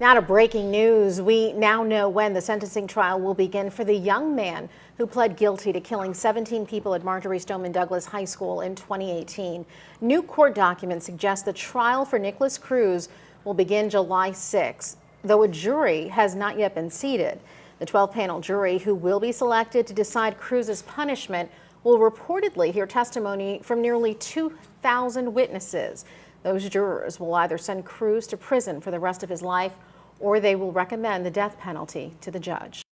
Now to breaking news. We now know when the sentencing trial will begin for the young man who pled guilty to killing 17 people at Marjory Stoneman Douglas High School in 2018. New court documents suggest the trial for Nikolas Cruz will begin July 6, though a jury has not yet been seated. The 12-panel jury who will be selected to decide Cruz's punishment will reportedly hear testimony from nearly 2,000 witnesses. Those jurors will either send Cruz to prison for the rest of his life or they will recommend the death penalty to the judge.